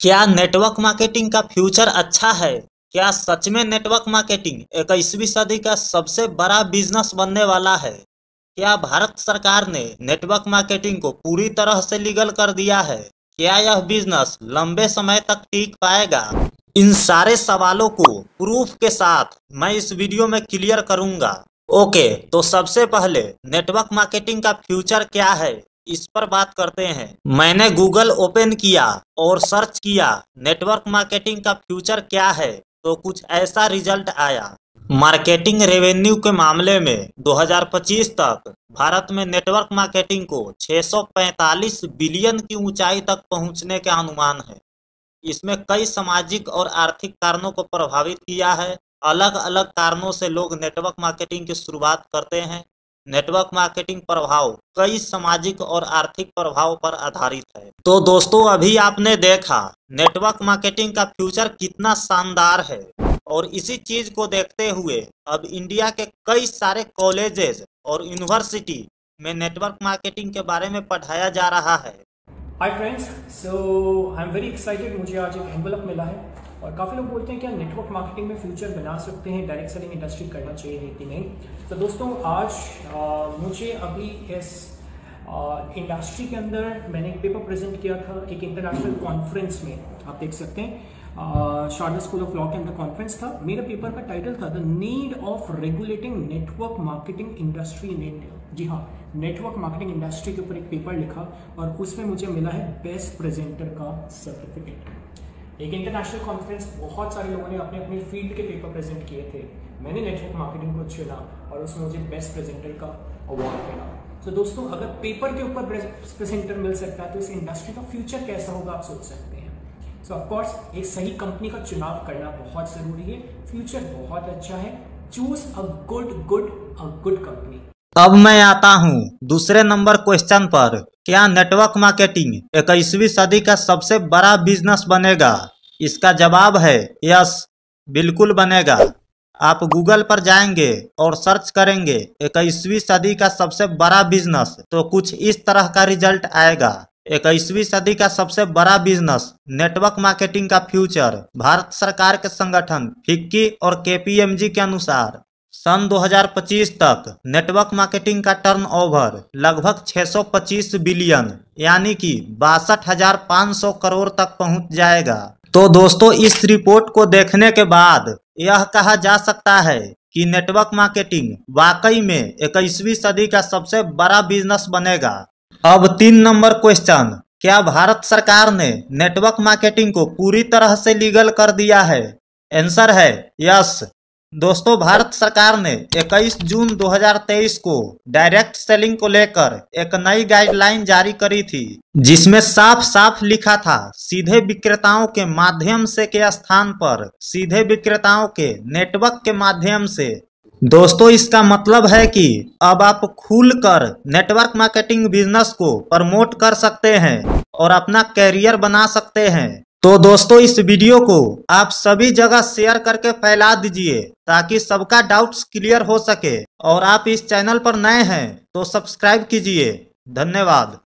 क्या network marketing का future अच्छा है? क्या सच में नेटवर्क मार्केटिंग इक्कीसवीं सदी का सबसे बड़ा बिज़नेस बनने वाला है? क्या भारत सरकार ने नेटवर्क मार्केटिंग को पूरी तरह से लीगल कर दिया है? क्या यह बिज़नेस लंबे समय तक टिक पाएगा? इन सारे सवालों को प्रूफ के साथ मैं इस वीडियो में क्लियर करूँगा। ओके तो सबसे पहले नेटवर्क मार्केटिंग का फ्यूचर क्या है? इस पर बात करते हैं। मैंने गूगल ओपन किया और सर्च किया नेटवर्क मार्केटिंग का फ्यूचर क्या है? तो कुछ ऐसा रिज़ल्ट आया। मार्केटिंग रेवेन्यू के मामले में 2025 तक भारत में नेटवर्क मार्केटिंग को 645 बिलियन की ऊंचाई तक पहुँचने का अनुमान है। इसमें कई सामाजिक और आर्थिक कारणों को प्रभावित किया है। अलग अलग कारणों से लोग नेटवर्क मार्केटिंग की शुरुआत करते हैं। नेटवर्क मार्केटिंग प्रभाव कई सामाजिक और आर्थिक प्रभाव पर आधारित है। तो दोस्तों, अभी आपने देखा, नेटवर्क मार्केटिंग का फ्यूचर कितना शानदार है। और इसी चीज़ को देखते हुए, अब इंडिया के कई सारे कॉलेजेस और यूनिवर्सिटी में नेटवर्क मार्केटिंग के बारे में पढ़ाया जा रहा है। Hi friends so I am very excited मुझे आज एक एनवलप मिला है और काफ़ी लोग बोलते हैं क्या नेटवर्क मार्केटिंग में फ्यूचर बना सकते हैं डायरेक्ट सेलिंग इंडस्ट्री करना चाहिए कि नहीं। तो दोस्तों आज आ, मुझे अभी इस इंडस्ट्री के अंदर मैंने एक पेपर प्रेजेंट किया था एक इंटरनेशनल कॉन्फ्रेंस में आप देख सकते हैं। शारदा स्कूल ऑफ़ लॉ के अंदर कॉन्फ्रेंस था। मेरा पेपर का टाइटल था the need of regulating network marketing industry in India जी हाँ नेटवर्क मार्केटिंग इंडस्ट्री के ऊपर एक पेपर लिखा और उसमें मुझे मिला है बेस्ट प्रेजेंटर का सर्टिफिकेट एक इंटरनेशनल कॉन्फ्रेंस बहुत सारे लोगों ने अपने अपने फ़ील्ड के पेपर प्रेजेंट किए थे। मैंने नेटवर्क मार्केटिंग को चुना और उसमें मुझे बेस्ट प्रेजेंटर का अवार्ड मिला। तो दोस्तों, अगर पेपर के ऊपर प्रेजेंटर मिल सकता है तो इस इंडस्ट्री का फ्यूचर कैसा होगा आप सोच सकते हैं। सो ऑफकोर्स एक सही कंपनी का चुनाव करना बहुत ज़रूरी है। फ्यूचर बहुत अच्छा है। Choose a good good a good company अब मैं आता हूँ दूसरे नंबर क्वेश्चन पर। क्या नेटवर्क मार्केटिंग इक्कीसवीं सदी का सबसे बड़ा बिज़नेस बनेगा? इसका जवाब है यस बिल्कुल बनेगा। आप गूगल पर जाएँगे और सर्च करेंगे इक्कीसवीं सदी का सबसे बड़ा बिज़नेस तो कुछ इस तरह का रिज़ल्ट आएगा। इक्कीसवीं सदी का सबसे बड़ा बिज़नेस नेटवर्क मार्केटिंग का फ्यूचर भारत सरकार के संगठन, फिक्की और केपीएमजी के अनुसार। सन 2025 तक नेटवर्क मार्केटिंग का टर्नओवर लगभग 625 बिलियन यानी कि बासठ करोड़ तक पहुँच जाएगा। तो दोस्तों, इस रिपोर्ट को देखने के बाद यह कहा जा सकता है कि नेटवर्क मार्केटिंग वाकई में इक्कीसवीं सदी का सबसे बड़ा बिज़नेस बनेगा। अब तीन नंबर क्वेश्चन क्या भारत सरकार ने नेटवर्क मार्केटिंग को पूरी तरह से लीगल कर दिया है? आंसर है यस दोस्तों, भारत सरकार ने 21 जून 2023 को डायरेक्ट सेलिंग को लेकर एक नई गाइडलाइन जारी करी थी, जिसमें साफ़ साफ़ लिखा था, सीधे विक्रेताओं के माध्यम से के स्थान पर, सीधे विक्रेताओं के नेटवर्क के माध्यम से दोस्तों, इसका मतलब है कि अब आप खुलकर नेटवर्क मार्केटिंग बिज़नेस को प्रमोट कर सकते हैं और अपना कैरियर बना सकते हैं। तो दोस्तों, इस वीडियो को आप सभी जगह शेयर करके फैला दीजिए ताकि सबका डाउट्स क्लियर हो सके। और आप इस चैनल पर नए हैं तो सब्सक्राइब कीजिए। धन्यवाद।